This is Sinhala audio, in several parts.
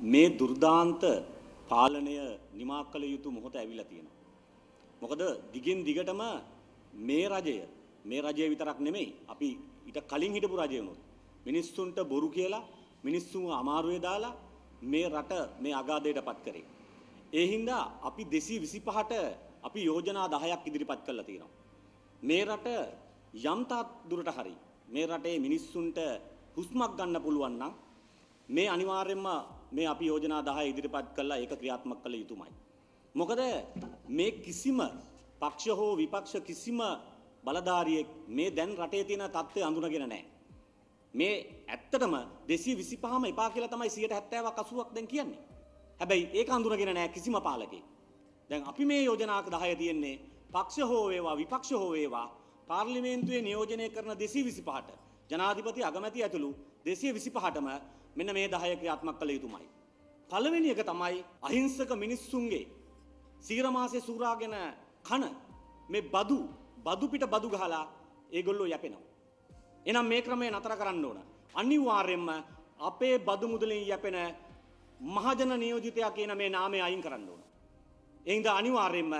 මේ දුර්දාන්ත පාලනය නිමා කළ යුතු මොහොත ඇවිල්ලා තියෙනවා. මොකද දිගින් දිගටම මේ රජය මේ රජය විතරක් නෙමෙයි අපි ඊට කලින් හිටපු රජය වුණොත් මිනිස්සුන්ට බොරු කියලා මිනිස්සුන්ව අමාරුවේ දාලා මේ රට මේ අගාධයට පත් කරේ. ඒ හින්දා අපි 225ට අපි යෝජනා 10ක් ඉදිරිපත් කරලා තියෙනවා. මේ රට යම් තාක් දුරට හරි මේ රටේ මිනිස්සුන්ට හුස්මක් ගන්න පුළුවන් නම් මේ අනිවාර්යයෙන්ම මේ අපි යෝජනා 10 ඉදිරිපත් කළා ඒක ක්‍රියාත්මක කළ යුතුමයි. මොකද මේ කිසිම පක්ෂ හෝ විපක්ෂ කිසිම බලධාරියෙක් මේ දැන් රටේ තියෙන තත්ත්වය අඳුනගෙන නැහැ. මේ ඇත්තටම 225ම එපා කියලා තමයි 70ක් 80ක් දැන් කියන්නේ. හැබැයි ඒක අඳුනගෙන නැහැ කිසිම පාලකෙක්. දැන් අපි මේ යෝජනාක 10 තියෙන්නේ පක්ෂ හෝ වේවා විපක්ෂ හෝ වේවා පාර්ලිමේන්තුවේ නියෝජනය කරන 225ට ජනාධිපති අගමැති ඇතුළු 225ටම මෙන්න මේ 10 ක්‍රියාත්මක කළ යුතුමයි. පළවෙනි එක තමයි අහිංසක මිනිස්සුන්ගේ සීරමාසේ සූරාගෙන කන මේ බදු බදු පිට බදු ගහලා ඒගොල්ලෝ යැපෙනවා. එහෙනම් මේ ක්‍රමය නතර කරන්න ඕන. අනිවාර්යයෙන්ම අපේ බදු මුදලින් යැපෙන මහජන නියෝජිතයා කියන මේ නාමය අයින් කරන්න ඕන. ඒ හින්දා අනිවාර්යයෙන්ම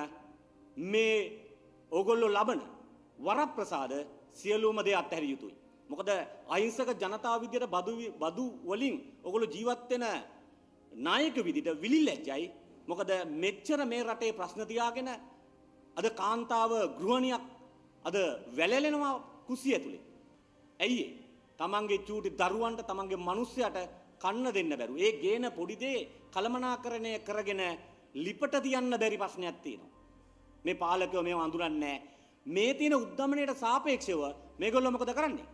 මේ ඕගොල්ලෝ ලබන වරප්‍රසාද සියලුම දේ අත්හැරිය යුතුයි. මොකද අහිංසක ජනතාව විදියට බදු බදු වලින් ඔගොල්ලෝ ජීවත් වෙන නායක විදිහට විලිලැජ්ජයි. මොකද මෙච්චර මේ රටේ ප්‍රශ්න තියාගෙන අද කාන්තාව ගෘහණියක් අද වැළලෙනවා කුසිය ඇතුලේ. ඇයි ඒ? තමන්ගේ චූටි දරුවන්ට තමන්ගේ මිනිස්සයාට කන්න දෙන්න බැරු. ඒ ගේන පොඩි දේ කලමනාකරණය කරගෙන ලිපට තියන්න බැරි ප්‍රශ්නයක් තියෙනවා. මේ පාලකයෝ මේව අඳුරන්නේ මේ තියෙන උද්දමනයට සාපේක්ෂව මේගොල්ලෝ මොකද කරන්නේ?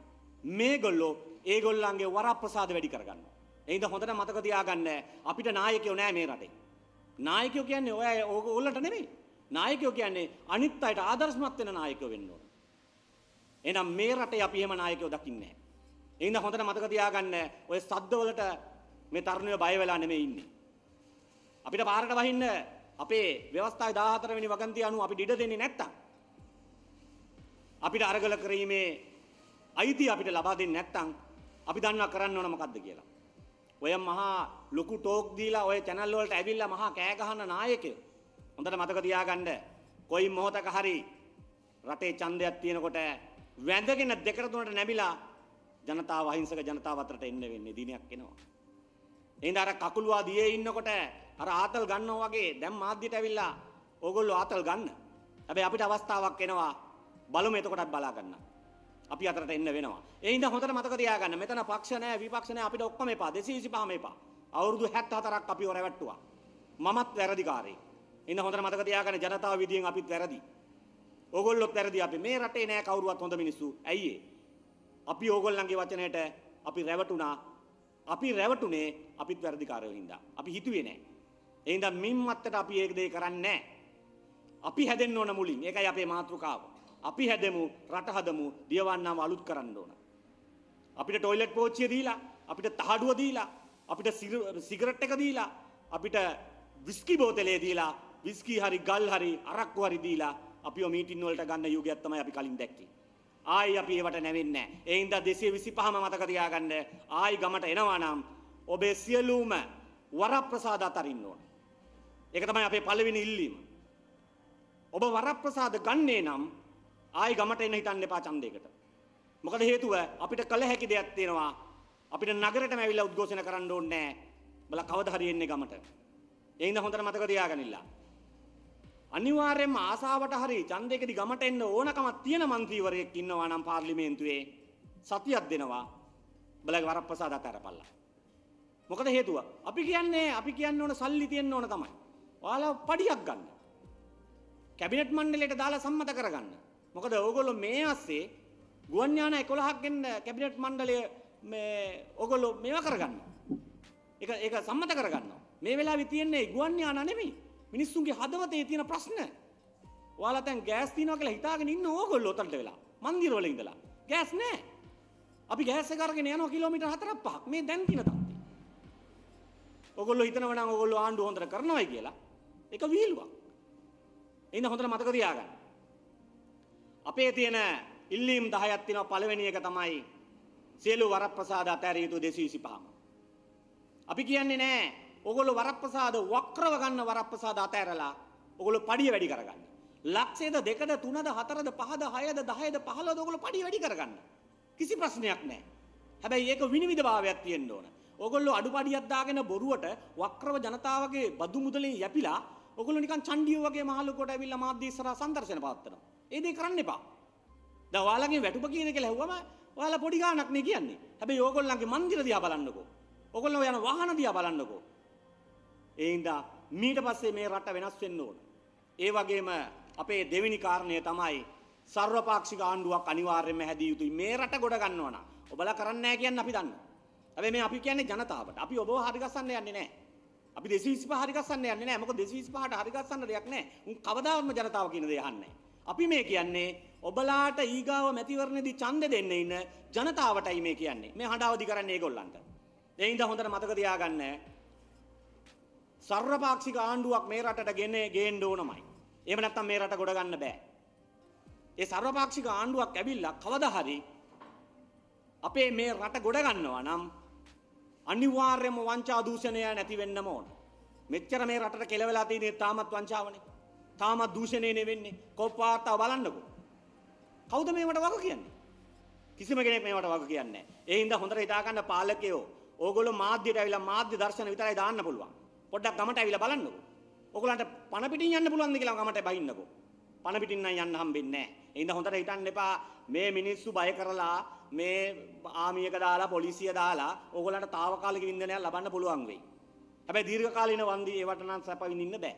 මේගොල්ලෝ ඒගොල්ලන්ගේ වරප්‍රසාද වැඩි කරගන්නවා. එයිද හොඳට මතක තියාගන්න අපිට නායකයෝ නෑ මේ රටේ. නායකයෝ කියන්නේ ඔය ඕගොල්ලන්ට නෙමෙයි. නායකයෝ කියන්නේ අනිත් අයට ආදර්ශමත් වෙන නායකයෝ වෙන්න ඕන. එහෙනම් මේ රටේ අපි එහෙම නායකයෝ දකින්නේ නෑ. එයිද හොඳට මතක තියාගන්න ඔය සද්දවලට මේ තරුණයෝ බය වෙලා නෙමෙයි ඉන්නේ. අපිට පාරට වහින්න අපේ ව්‍යවස්ථාවේ 14 වෙනි වගන්තිය අනුව අපිට ඉඩ දෙන්නේ නැත්තම් අපිට අරගල කිරීමේ අයිතිය අපිට ලබා දෙන්නේ නැත්තම් අපි දන්නවා කරන්න ඕන මොකද්ද කියලා. ඔය මහා ලොකු ටෝක් දීලා ඔය channel වලට ඇවිල්ලා මහා කෑ ගහන නායකයෝ හොඳට මතක තියාගන්න කොයි මොහොතක හරි රටේ ඡන්දයක් තියෙනකොට වැඳගෙන දෙකට තුනට නැමිලා ජනතාව අහිංසක ජනතාව අතරට එන්න වෙන්නේ දිනයක් එනවා. එහෙනම් අර කකුලුවා දියේ ඉන්නකොට අර ආතල් ගන්නවා වගේ දැන් මාධ්‍යයට ඇවිල්ලා ඕගොල්ලෝ ආතල් ගන්න. හැබැයි අපිට අවස්ථාවක් එනවා බලමු එතකොටත් බලා ගන්න. අපි අතරට එන්න වෙනවා. ඒ හින්දා හොඳට මතක තියාගන්න. මෙතන පක්ෂ නැහැ, විපක්ෂ නැහැ අපිට ඔක්කොම එපා. 225ම එපා. අවුරුදු 74ක් අපිව රැවට්ටුවා. මමත් වැරදිකාරයෙක්. ඉන්න හොඳට මතක තියාගන්න ජනතාව විදියෙන් අපිත් වැරදි. ඕගොල්ලොත් වැරදි අපි. මේ රටේ නෑ කවුරුවත් හොඳ මිනිස්සු. ඇයි ඒ? අපි ඕගොල්ලන්ගේ වචනයට අපි රැවටුණා. අපි රැවටුනේ අපිත් වැරදිකාරයෝ හින්දා. අපි හිතුවේ නෑ. ඒ හින්දා මින් මත්තට අපි ඒක දෙය කරන්නේ නෑ. අපි හැදෙන්න ඕන මුලින්. ඒකයි අපේ මාතෘකාව. අපි හැදෙමු, රට හදමු, දියවන්නාම අලුත් කරන්න ඕන. අපිට ටොයිලට් පෝච්චිය දීලා, අපිට තහඩුව දීලා, අපිට සිගරට් එක දීලා, අපිට විස්කි බෝතලේ දීලා, විස්කි හරි ගල් හරි අරක්කු හරි දීලා අපිව මීටින් වලට ගන්න යුගයක් තමයි අපි කලින් දැක්කේ. ආයි අපි ඒවට නැවෙන්නේ නැහැ. ඒ හින්දා 225ම මතක තියාගන්න ආයි ගමට එනවා නම් ඔබේ සියලුම වරප්‍රසාද අතරින්න ඕන. ඒක තමයි අපේ පළවෙනි ඉල්ලීම. ඔබ වරප්‍රසාද ගන්නේ නම් ආයි ගමට එන්න හිතන්න එපා ඡන්දයකට. මොකද හේතුව අපිට කළ හැකි දෙයක් තියෙනවා. අපිට නගරෙටම ඇවිල්ලා උද්ඝෝෂණ කරන්න ඕනේ නැහැ. බල කවදා හරි එන්නේ ගමට. ඒ හින්දා හොඳට මතක තියාගන්නilla. අනිවාර්යයෙන්ම ආසාවට හරි ඡන්දයකදී ගමට එන්න ඕනකමක් තියෙන മന്ത്രിවරයෙක් ඉන්නවා නම් පාර්ලිමේන්තුවේ සතියක් දෙනවා. බලගේ වරප්‍රසාද අතාරපල්ලා. මොකද හේතුව අපි කියන්නේ අපි කියන්න ඕන සල්ලි තියෙන්න ඕන තමයි. ඔයාලා පඩියක් ගන්න. කැබිනට් මණ්ඩලයට දාලා සම්මත කරගන්න. මොකද ඕගොල්ලෝ මේ අස්සේ ගුවන් යාන 11ක් ගෙන්න කැබිනට් මණ්ඩලය මේ ඕගොල්ලෝ මේවා කරගන්නවා. ඒක ඒක සම්මත කරගන්නවා. මේ වෙලාවේ තියෙන්නේ ගුවන් යාන නෙමෙයි. මිනිස්සුන්ගේ හදවතේ තියෙන ප්‍රශ්න. ඔයාලා දැන් ගෑස් තියනවා කියලා හිතාගෙන ඉන්න ඕගොල්ලෝ උතන්ට වෙලා. මන්දිර වල ඉඳලා. ගෑස් නැහැ. අපි ගෑස් එක අරගෙන යනවා කිලෝමීටර් 4ක් 5ක්. මේ දැන් තියෙන තත්ත්වය. ඕගොල්ලෝ හිතනවා නම් ඕගොල්ලෝ ආණ්ඩුව හොඳට කරනවායි කියලා. ඒක විහිළුවක්. එහෙනම් හොඳට මතක තියාගන්න. අපේ තියෙන ඉල්ලීම් 10ක් තියෙනවා පළවෙනි එක තමයි සියලු වරප්‍රසාද අතහැරිය යුතු 225ම. අපි කියන්නේ නෑ ඔගොල්ලෝ වරප්‍රසාද වක්‍රව ගන්න වරප්‍රසාද අතෑරලා ඔගොල්ලෝ පඩිය වැඩි කරගන්න. ලක්ෂයද දෙකද තුනද හතරද පහද හයද දහයද පහළොද ඔගොල්ලෝ පඩිය වැඩි කරගන්න. කිසි ප්‍රශ්නයක් නැහැ. හැබැයි ඒක විනිවිද භාවයක් තියෙන්න ඕන. ඔගොල්ලෝ අඩුපඩියක් දාගෙන බොරුවට වක්‍රව ජනතාවගේ බදු මුදලින් යැපිලා ඔගොල්ලෝ නිකන් චණ්ඩියෝ වගේ මහලුකොට ඇවිල්ලා මාධ්‍ය ඉස්සරහා සංදර්ශන පවත්වනවා. ඒ දේ කරන්න එපා. දැන් ඔයාලගේ වැටුප කියන එක ලැහුවම ඔයාලා පොඩි ගාණක් නේ කියන්නේ. හැබැයි ඕගොල්ලන්ගේ මන්දිර දිහා බලන්නකෝ. ඔගොල්ලෝ යන වාහන දිහා බලන්නකෝ. ඒ හින්දා මීට පස්සේ මේ රට වෙනස් වෙන්න ඕන. ඒ වගේම අපේ දෙවෙනි කාරණය තමයි සර්වපාක්ෂික ආණ්ඩුවක් අනිවාර්යයෙන්ම හැදිය යුතුයි. මේ රට ගොඩ ගන්නවා නම් ඔබලා කරන්නේ නැහැ කියන්නේ අපි දන්නවා. හැබැයි මේ අපි කියන්නේ ජනතාවට. අපි ඔබව හරි ගස්සන්න යන්නේ නැහැ. අපි 225 හරි ගස්සන්න යන්නේ නැහැ. මොකද 225ට හරි ගස්සන්න දෙයක් නැහැ. උන් කවදාවත් ජනතාව කියන දේ අහන්නේ නැහැ. අපි මේ කියන්නේ ඔබලාට ඊගාව මැතිවරණයේදී ඡන්දෙ දෙන්න ඉන්න ජනතාවටයි මේ කියන්නේ. මේ හඬවදි කරන්නේ ඒගොල්ලන්ට. ඒ හින්දා හොඳට මතක තියාගන්න. සර්වපාක්ෂික ආණ්ඩුවක් මේ රටට ගෙන ගේන්න ඕනමයි. එහෙම නැත්නම් මේ රට ගොඩ ගන්න බෑ. ඒ සර්වපාක්ෂික ආණ්ඩුවක් ඇවිල්ලා කවදා හරි අපේ මේ රට ගොඩ ගන්නවා නම් අනිවාර්යයෙන්ම වංචා දූෂණය නැති වෙන්නම ඕන. මෙච්චර මේ රටට කෙලවෙලා තියෙන්නේ තාමත් වංචාවනේ. තාමත් දූෂණයනේ වෙන්නේ. කොප් වාර්තාව බලන්නකෝ. කවුද මේවට වග කියන්නේ? කිසිම කෙනෙක් මේවට වග කියන්නේ නැහැ. ඒ හින්දා හොඳට හිතා ගන්න පාලකයෝ ඕගොල්ලෝ මාධ්‍යයට ඇවිල්ලා මාධ්‍ය දර්ශන විතරයි දාන්න පුළුවන්. පොඩ්ඩක් ගමට ඇවිල්ලා බලන්නකෝ. ඕගොල්ලන්ට පණ පිටින් යන්න පුළුවන්ද කියලා ගමට බහින්නකෝ. පණ පිටින් නම් යන්න හම්බෙන්නේ නැහැ. ඒ හින්දා හොඳට හිතන්න එපා මේ මිනිස්සු බය කරලා මේ ආමියක දාලා පොලිසිය දාලා ඕගොල්ලන්ට తాවකාලික වින්දනයක් ලබන්න පුළුවන් වෙයි. හැබැයි දීර්ඝකාලීන වන්දි ඒවට නම් සැප විඳින්න බෑ.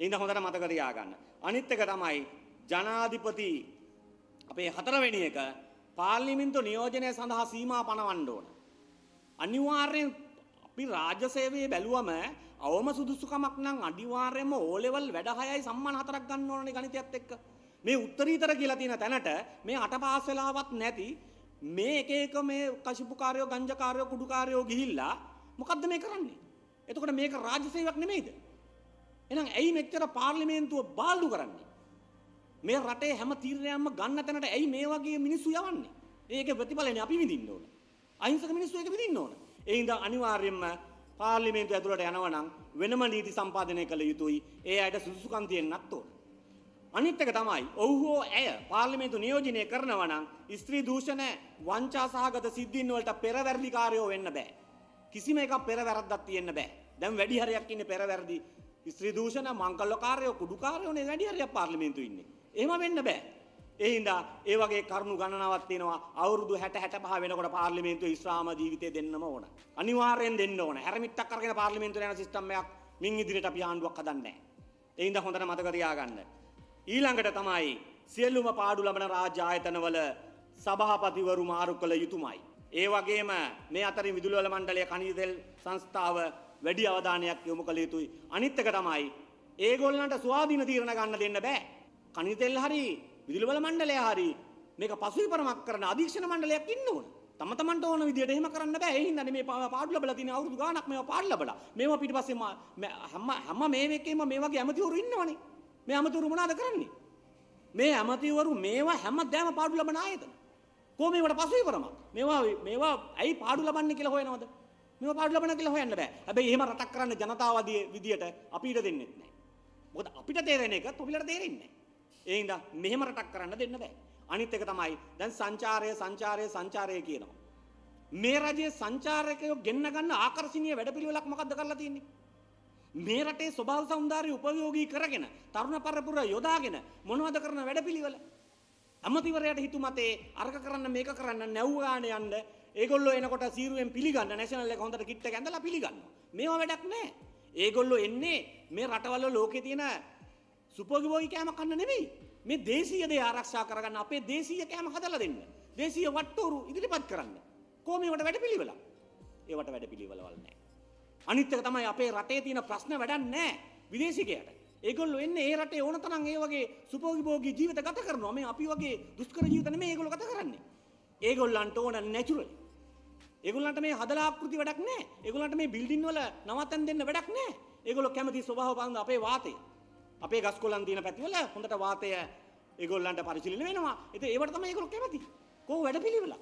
ඒ හින්දා හොඳට මතක තියාගන්න. අනිත් එක තමයි ජනාධිපති අපේ හතරවෙනි එක පාර්ලිමේන්තු නියෝජනය සඳහා සීමා පනවන්න ඕන. අනිවාර්යෙන් අපි රාජ්‍ය සේවයේ බැලුවම අවම සුදුසුකමක් නම් අනිවාර්යයෙන්ම O level වැඩ හයයි සම්මාන හතරක් ගන්න ඕනනේ ගණිතයත් එක්ක. මේ උත්තරීතර කියලා තියෙන තැනට මේ අට පාස් වෙලාවත් නැති මේ එක එක මේ කශිපුකාරයෝ ගංජකාරයෝ කුඩුකාරයෝ ගිහිල්ලා මොකද්ද මේ කරන්නේ? එතකොට මේක රාජ්‍ය සේවයක් නෙමෙයිද? එහෙනම් ඇයි මෙච්චර පාර්ලිමේන්තුව බාල්දු කරන්නේ? මේ රටේ හැම තීරණයක්ම ගන්න තැනට ඇයි මේ වගේ මිනිස්සු යවන්නේ? ඒකේ ප්‍රතිඵලනේ අපි විඳින්න ඕන. අහිංසක මිනිස්සු ඒක විඳින්න ඕන. ඒ හින්දා අනිවාර්යයෙන්ම පාර්ලිමේන්තුව ඇතුළට යනවා නම් වෙනම නීති සම්පාදනය කළ යුතුයි. ඒ අයට සුදුසුකම් තියෙන්නත් ඕන. අනිත් එක තමයි ඔව් හෝ ඇය පාර්ලිමේන්තු නියෝජනය කරනවා නම් ස්ත්‍රී දූෂණ වංචා සහගත සිද්ධීන් වලට පෙරවැරදිකාරයෝ වෙන්න බෑ. කිසිම එකක් පෙරවැරද්දක් තියෙන්න බෑ. දැන් වැඩි හරියක් ඉන්නේ පෙරවැරදි ස්ත්‍රී දූෂණ මංකල්ලකාරයෝ කුඩුකාරයෝනේ වැඩි හරියක් පාර්ලිමේන්තුවේ ඉන්නේ. එහෙම වෙන්න බෑ. ඒ හින්දා ඒ වගේ කරුණු ගණනාවක් තියෙනවා අවුරුදු 60 65 වෙනකොට පාර්ලිමේන්තුවේ ඉස්ලාම ජීවිතය දෙන්නම ඕන. අනිවාර්යෙන් දෙන්න ඕන. හැරමිට්ටක් අරගෙන පාර්ලිමේන්තුවේ යන සිස්ටම් එකක් මින් ඉදිරියට අපි ආණ්ඩුවක් හදන්නේ නැහැ. ඒ හින්දා හොඳට මතක තියාගන්න. ඊළඟට තමයි සියලුම පාඩු ලබන රාජ්‍ය ආයතනවල සභාපතිවරු මාරු කළ යුතුමයි. ඒ වගේම මේ අතරින් විදුලි වල මණ්ඩලය khනිජ තෙල් සංස්ථාව වැඩි අවධානයක් යොමු කළ යුතුයි. අනිත් එක තමයි ඒගොල්ලන්ට ස්වාධීන තීරණ ගන්න දෙන්න බෑ. khනිජ තෙල් හරි විදුලි වල මණ්ඩලය හරි මේක පසුවිපරමක් කරන අධීක්ෂණ මණ්ඩලයක් ඉන්න ඕන. තම තමන්ට ඕන විදියට එහෙම කරන්න බෑ. ඒ හින්දානේ මේ පාඩු ලැබලා තියෙන අවුරුදු ගාණක් මේවා පාඩු ලැබලා. මේවා පිටිපස්සේ හැම හැම මේ එකේම මේ වගේ ඇමතිවරු ඉන්නවනේ. මේ ඇමතිවරු මොනවද කරන්නේ? මේ ඇමතිවරු මේවා හැමදාම පාඩු ලබන ආයතන. කොහොම මේවට පසුවිපරමක්? මේවා මේවා ඇයි පාඩු ලබන්නේ කියලා හොයනවද? මේවා පාඩු ලබන කියලා හොයන්න බෑ. හැබැයි එහෙම රටක් කරන්න ජනතාවදී විදියට අපිට දෙන්නෙත් නෑ. මොකද අපිට තේරෙන එක තොපිලට තේරෙන්නේ නෑ. ඒ හින්දා මෙහෙම රටක් කරන්න දෙන්න බෑ. අනිත් එක තමයි දැන් සංචාරය සංචාරය සංචාරය කියනවා. මේ රජයේ සංචාරකයෝ ගෙන්න ගන්න ආකර්ශනීය වැඩපිළිවෙලක් මොකද්ද කරලා තියෙන්නේ? මේ රටේ ස්වභාව සෞන්දර්ය උපයෝගී කරගෙන තරුණ පරපුර යොදාගෙන මොනවද කරන වැඩපිළිවෙල? අමතිවරයට හිතුමතේ අරක කරන්න මේක කරන්න නැව් ගාන යන්න ඒගොල්ලෝ එනකොට සීරුවෙන් පිළිගන්න නැෂනල් එක හොඳට කිට් එක ඇඳලා පිළිගන්නවා. මේවා වැඩක් නැහැ. ඒගොල්ලෝ එන්නේ මේ රටවල ලෝකේ තියෙන සුපෝගිබෝගි කෑම කන්න නෙමෙයි. මේ දේශීය දේ ආරක්ෂා කරගන්න අපේ දේශීය කෑම හදලා දෙන්න. දේශීය වට්ටෝරු ඉදිරිපත් කරන්න. කොහොම ඒවට වැඩපිළිවෙල? ඒවට වැඩපිළිවෙලවල් නැහැ. අනිත් එක තමයි අපේ රටේ තියෙන ප්‍රශ්න වැඩක් නැහැ විදේශිකයට. ඒගොල්ලෝ එන්නේ ඒ රටේ ඕන තරම් ඒ වගේ සුපෝගිබෝගී ජීවිත ගත කරනවා. මේ අපි වගේ දුෂ්කර ජීවිත නෙමෙයි ඒගොල්ලෝ ගත කරන්නේ. ඒගොල්ලන්ට ඕන නැචරල්. ඒගොල්ලන්ට මේ හදලා ආකෘති වැඩක් නැහැ. ඒගොල්ලන්ට මේ බිල්ඩින් වල නවත්තන් දෙන්න වැඩක් නැහැ. ඒගොල්ලෝ කැමති ස්වභාව බලන අපේ වාතය. අපේ ගස් කොළන් තියෙන පැතිවල හොඳට වාතය ඒගොල්ලන්ට පරිශීලනය වෙනවා. ඉතින් ඒවට තමයි ඒගොල්ලෝ කැමති. කොහොම වැඩපිළිවෙල?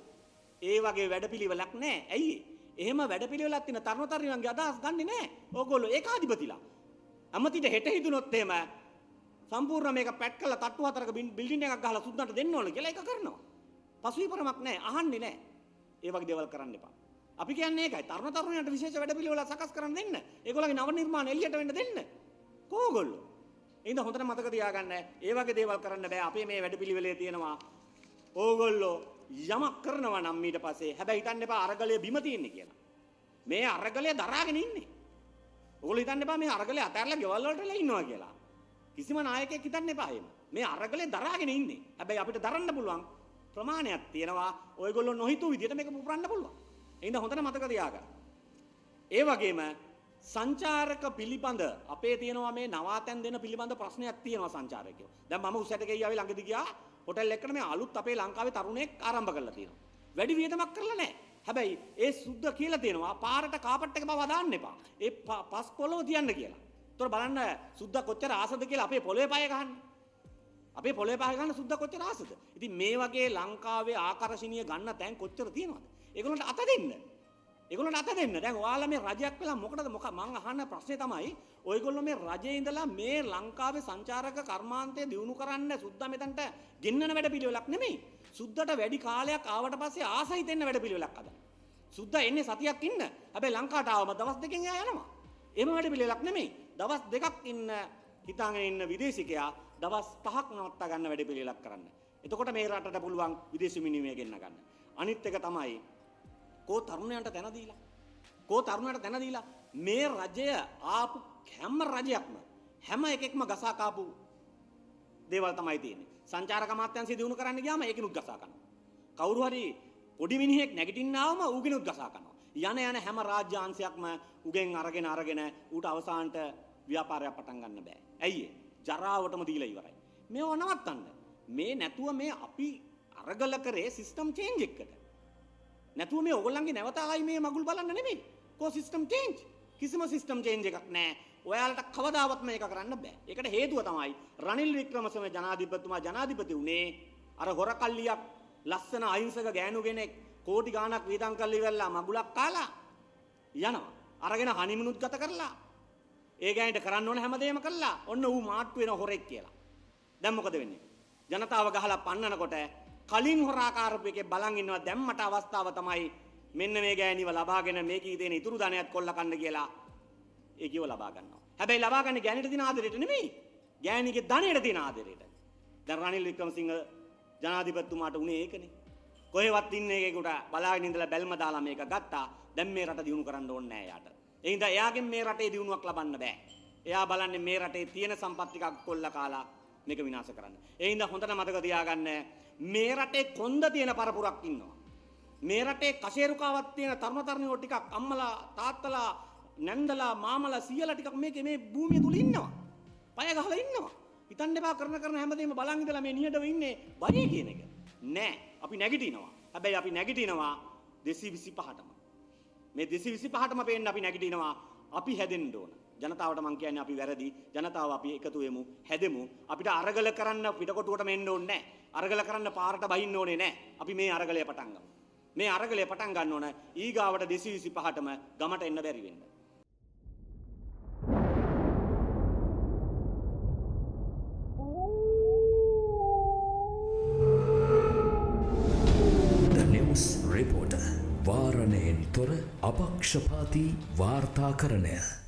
ඒ වගේ වැඩපිළිවෙලක් නැහැ. ඇයි? එහෙම වැඩපිළිවෙලක් තියෙන තරුණ තරුණියන්ගේ අදහස් ගන්නෙ නැහැ. ඕගොල්ලෝ ඒකාධිපතිලා. අමතිට හෙට හිතුනොත් එහෙම සම්පූර්ණ මේක පැට් කරලා තට්ටු හතරක බිල්ඩින් එකක් ගහලා සුද්දන්ට දෙන්න ඕන කියලා ඒක කරනවා. පසුවිපරමක් නැහැ. අහන්නේ නැහැ. ඒ වගේ දේවල් කරන්න එපා. අපි කියන්නේ ඒකයි. තරුණ තරුණියන්ට විශේෂ වැඩපිළිවෙලක් සකස් කරන්න දෙන්න. ඒගොල්ලන්ගේ නව නිර්මාණ එළියට වෙන්න දෙන්න. කෝගොල්ලෝ. එහෙනම් හොඳට මතක තියාගන්න. ඒ වගේ දේවල් කරන්න බෑ. අපේ මේ වැඩපිළිවෙලේ තියෙනවා. ඕගොල්ලෝ යමක් කරනවා නම් ඊට පස්සේ හැබැයි හිතන්න එපා අරගලය බිම තියෙන්නේ කියලා. මේ අරගලය දරාගෙන ඉන්නේ. ඔයගොල්ලෝ හිතන්න එපා මේ අරගලය අතහැරලා ගෙවල් වලට ඉන්නවා කියලා. කිසිම නායකයෙක් හිතන්න එපා එහෙම. මේ අරගලේ දරාගෙන ඉන්නේ. හැබැයි අපිට දරන්න පුළුවන් ප්‍රමාණයක් තියෙනවා. ඔයගොල්ලෝ නොහිතුව විදිහට මේක පුපුරන්න පුළුවන්. එහෙනම් හොඳට මතක තියාගන්න. ඒ වගේම සංචාරක පිළිබඳ අපේ තියෙනවා මේ නවාතැන් දෙන පිළිබඳ ප්‍රශ්නයක් තියෙනවා සංචාරකයෝ. දැන් මම උසට ගියාවේ ළඟදී ගියා හොටෙල් එකකට මේ අලුත් අපේ ලංකාවේ තරුණයෙක් ආරම්භ කරලා තියෙනවා. වැඩි වියදමක් කරලා නැහැ. හැබැයි ඒ සුද්ධ කියලා තියෙනවා පාරට කාපට් එක බව දාන්න එපා. ඒ පස් පොළොව තියන්න කියලා. ඒතර බලන්න සුද්දා කොච්චර ආසද කියලා අපේ පොළවේ පය ගහන්නේ. අපේ පොළවේ පය ගන්න සුද්දා කොච්චර ආසද? ඉතින් මේ වගේ ලංකාවේ ආකර්ෂණීය ගන්න තැන් කොච්චර තියෙනවද? ඒගොල්ලන්ට අත දෙන්න. ඒගොල්ලන්ට අත දෙන්න. දැන් ඔයාලා මේ රජයක් වෙලා මොකටද මොක මං අහන ප්‍රශ්නේ තමයි ඔයගොල්ලෝ මේ රජේ ඉඳලා මේ ලංකාවේ සංචාරක කර්මාන්තය දියුණු කරන්න සුද්දා මෙතනට ගෙන්නන වැඩ පිළිවෙලක් නෙමෙයි. සුද්දට වැඩි කාලයක් ආවට පස්සේ ආසයි දෙන්න වැඩ පිළිවෙලක් අද. සුද්දා එන්නේ සතියක් ඉන්න. හැබැයි ලංකාවට ආවම දවස් දෙකකින් එයා යනවා. එහෙම වැඩ පිළිවෙලක් නෙමෙයි. දවස් දෙකක් ඉන්න හිතාගෙන ඉන්න විදේශිකයා දවස් පහක් නවත්තා ගන්න වැඩ පිළිවෙලක් කරන්න. එතකොට මේ රටට පුළුවන් විදේශ විනිමය ගෙන්න ගන්න. අනිත් එක තමයි කෝ තරුණයන්ට තැන දීලා. කෝ තරුණයට තැන දීලා මේ රජය ආපු හැම රජයක්ම හැම එකෙක්ම ගසා කාපු දේවල් තමයි තියෙන්නේ. සංචාරක අමාත්‍යාංශය දිනු කරන්න ගියාම ඒකිනුත් ගසා කරනවා. කවුරු හරි පොඩි මිනිහෙක් නැගිටින්න ආවම ඌගෙනුත් ගසා කරනවා. යන යන හැම රාජ්‍යාංශයක්ම උගෙන් අරගෙන අරගෙන ඌට අවසානට ව්‍යාපාරයක් පටන් ගන්න බෑ. ඇයි ඒ? ජරාවටම දීලා ඉවරයි. මේව නවත්තන්න. මේ නැතුව මේ අපි අරගල කරේ සිස්ටම් චේන්ජ් එකකට. නැතුව මේ ඔයගොල්ලන්ගේ නැවත ආයි මේ මගුල් බලන්න නෙමෙයි. කෝ සිස්ටම් චේන්ජ්. කිසිම සිස්ටම් චේන්ජ් එකක් නැහැ. ඔයාලට කවදාවත් මේක කරන්න බෑ. ඒකට හේතුව තමයි රනිල් වික්‍රමසිංහ ජනාධිපතිතුමා ජනාධිපති වුණේ අර හොරකල්ලියක් ලස්සන අහිංසක ගෑනු කෙනෙක් කෝටි ගාණක් වීදම් කරලා ඉවරලා මගුලක් කාලා යනවා. අරගෙන හනිමුනුත් ගත කරලා ඒ ගෑනිට කරන්න ඕන හැමදේම කළා. ඔන්න ඌ මාට්ටු වෙන හොරෙක් කියලා. දැන් මොකද වෙන්නේ? ජනතාව ගහලා පන්නනකොට කලින් හොරාකාරපු එකේ බලන් ඉන්නවා දැම්මට අවස්ථාව තමයි මෙන්න මේ ගෑණිව ලබාගෙන මේකී දෙන ඉතුරු ධනයත් කොල්ල කන්න කියලා ඒ කිව ලබා ගන්නවා. හැබැයි ලබා ගන්න ගෑණිට දින ආදරයට නෙමෙයි. ගෑණිගේ ධනයට දින ආදරයට. දැන් රනිල් වික්‍රමසිංහ ජනාධිපතිතුමාට උනේ ඒකනේ. කොහෙවත් ඉන්න එකෙකුට බලාගෙන ඉඳලා බැල්ම දාලා මේක ගත්තා. දැන් මේ රට දියුණු කරන්න ඕනේ නෑ යාට. ඒ හින්දා එයාගෙන් මේ රටේ දියුණුවක් ලබන්න බෑ. එයා බලන්නේ මේ රටේ තියෙන සම්පත් ටිකක් කොල්ල කාලා මේක විනාශ කරන්න. ඒ හින්දා හොඳට මතක තියාගන්න මේ රටේ කොන්ද තියෙන පරපුරක් ඉන්නවා. මේ රටේ කශේරුකාවක් තියෙන තරුණ තරුණියෝ ටිකක් අම්මලා තාත්තලා නැන්දලා මාමලා සීයලා ටිකක් මේකේ මේ භූමිය තුල ඉන්නවා. පය ගහලා ඉන්නවා. හිතන්න එපා කරන කරන හැමදේම බලන් ඉඳලා මේ නිහඬව ඉන්නේ බය කියන එක. නෑ. අපි නැගිටිනවා. හැබැයි අපි නැගිටිනවා 225ටම. මේ 225ටම පේන්න අපි නැගිටිනවා. අපි හැදෙන්න ඕන. ජනතාවට මං කියන්නේ අපි වැරදි. ජනතාව අපි එකතු වෙමු, හැදෙමු. අපිට අරගල කරන්න පිටකොටුවට මෙන්න ඕනේ නෑ. අරගල කරන්න පාරට බහින්න ඕනේ නෑ. අපි මේ අරගලය පටන් ගමු. මේ අරගලය පටන් ගන්න ඕන ඊගාවට 225ටම ගමට එන්න බැරි වෙන්න. තොර අපක්ෂපාති වාර්තාකරණය.